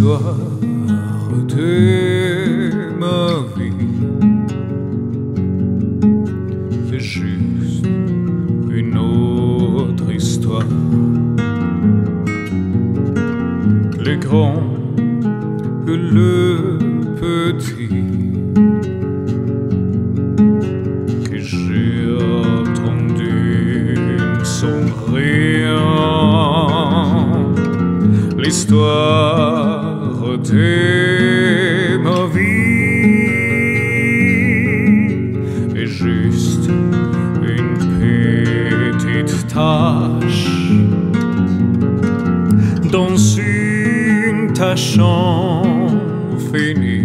l'histoire de ma vie. C'est juste une autre histoire. Les grands que le petit L'histoire de ma vie est juste une petite tâche. Dans une tâche infinie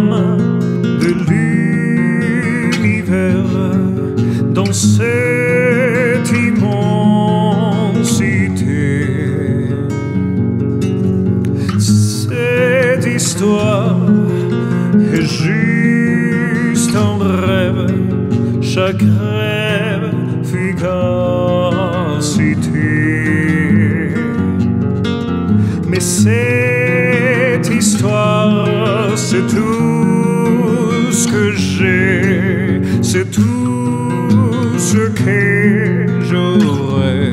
de l'univers dans cette immensité. Cette histoire est juste un rêve, chaque rêve fugacité. Mais cette histoire, c'est tout c'est tout ce que j'aurai.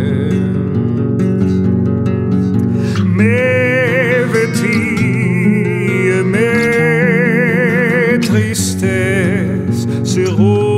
Mes vêtements, mes tristesses, c'est.